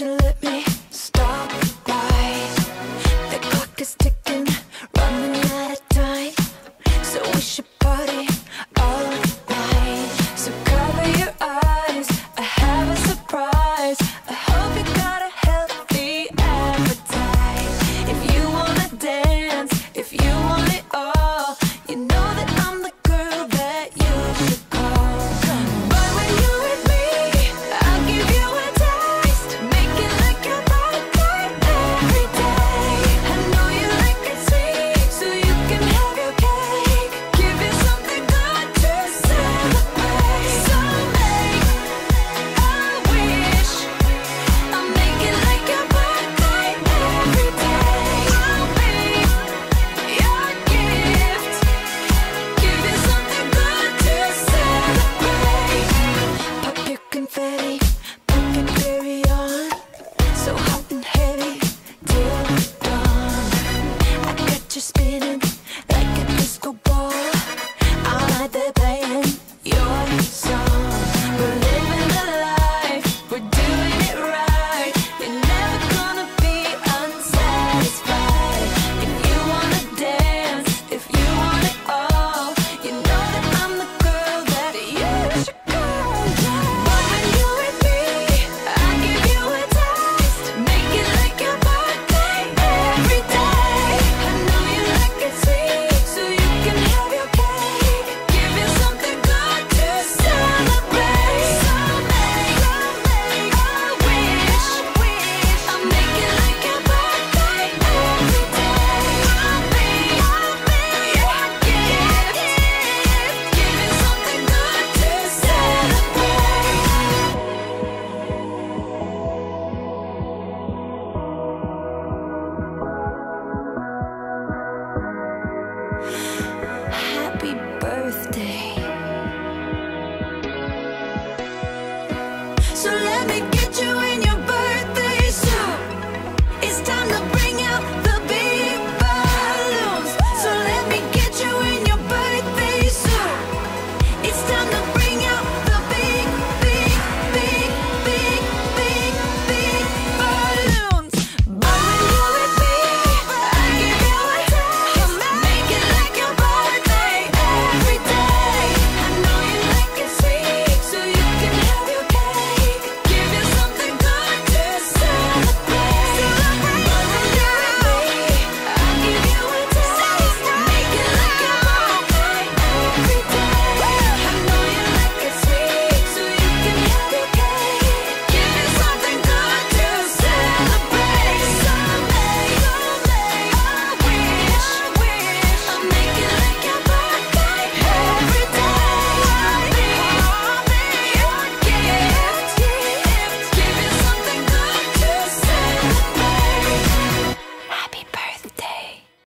you let me? So let me